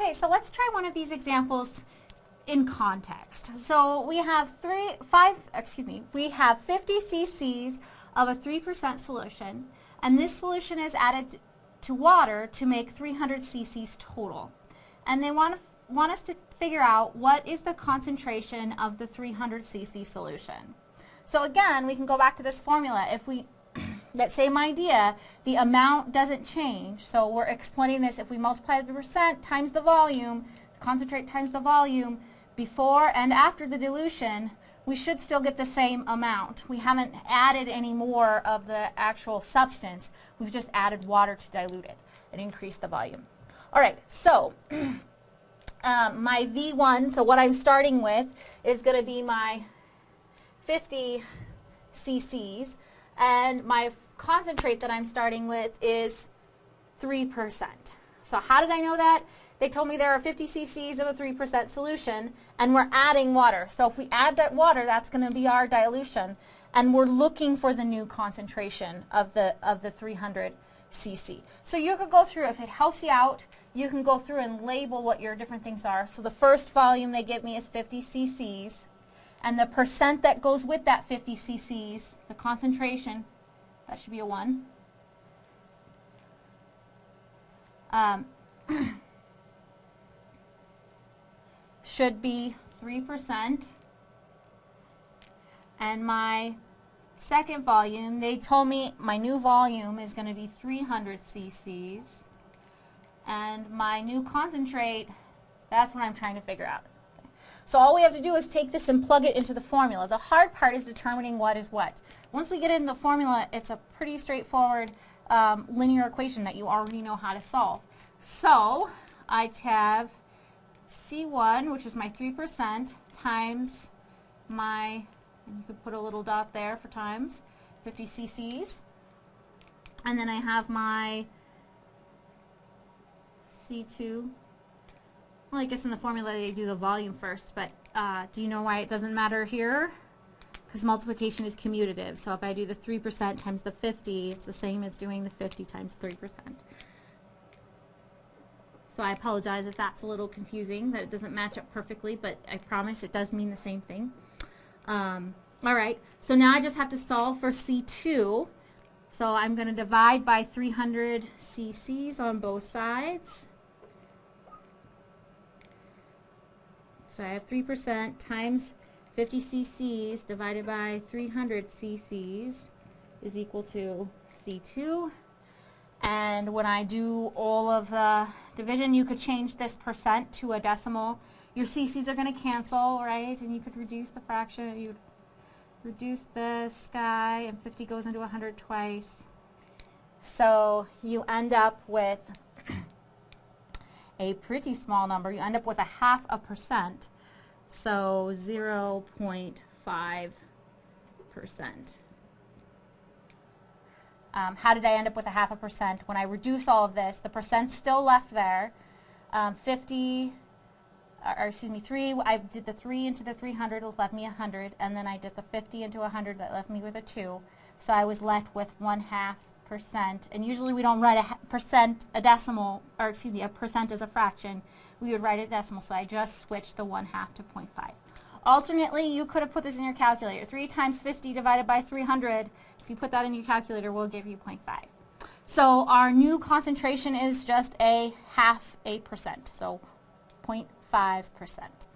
Okay, so let's try one of these examples in context. So we have three, five, excuse me, we have 50 cc's of a 3% solution, and this solution is added to water to make 300 cc's total. And they want, want us to figure out what is the concentration of the 300 cc solution. So again, we can go back to this formula. If we, that same idea, the amount doesn't change. So we're explaining this, if we multiply the percent times the volume, concentrate times the volume, before and after the dilution, we should still get the same amount. We haven't added any more of the actual substance. We've just added water to dilute it and increase the volume. All right, so um, my V1, so what I'm starting with is going to be my 50 cc's, and my concentrate that I'm starting with is 3%. So how did I know that? They told me there are 50 cc's of a 3% solution, and we're adding water. So if we add that water, that's going to be our dilution. And we're looking for the new concentration of the, of the 300 cc. So you could go through, if it helps you out, you can go through and label what your different things are. So the first volume they give me is 50 cc's. And the percent that goes with that 50 cc's, the concentration, that should be a 1. Um, should be 3%. And my second volume, they told me my new volume is going to be 300 cc's. And my new concentrate, that's what I'm trying to figure out. So all we have to do is take this and plug it into the formula. The hard part is determining what is what. Once we get in the formula, it's a pretty straightforward um, linear equation that you already know how to solve. So I have C1, which is my 3%, times my, and you could put a little dot there for times, 50 cc's. And then I have my C2. Well, I guess in the formula they do the volume first, but uh, do you know why it doesn't matter here? Because multiplication is commutative. So if I do the 3% times the 50, it's the same as doing the 50 times 3%. So I apologize if that's a little confusing, that it doesn't match up perfectly, but I promise it does mean the same thing. Um, all right, so now I just have to solve for C2. So I'm going to divide by 300 cc's on both sides. So I have 3% times 50 cc's divided by 300 cc's is equal to C2. And when I do all of the division, you could change this percent to a decimal. Your CC's are going to cancel, right? And you could reduce the fraction. You reduce this guy, and 50 goes into 100 twice. So you end up with a pretty small number. You end up with a half a percent. So 0.5 percent. Um, how did I end up with a half a percent? When I reduce all of this, the percent's still left there. Um, 50, or, or, excuse me, 3, I did the 3 into the 300, it left me 100, and then I did the 50 into 100, that left me with a 2. So I was left with 1 half percent. And usually we don't write a percent, a decimal, or excuse me, a percent as a fraction. We would write a decimal, so I just switched the 1 half to 0.5. Alternately, you could have put this in your calculator. 3 times 50 divided by 300 if you put that in your calculator, we'll give you 0.5. So our new concentration is just a half a percent, so 0.5 percent.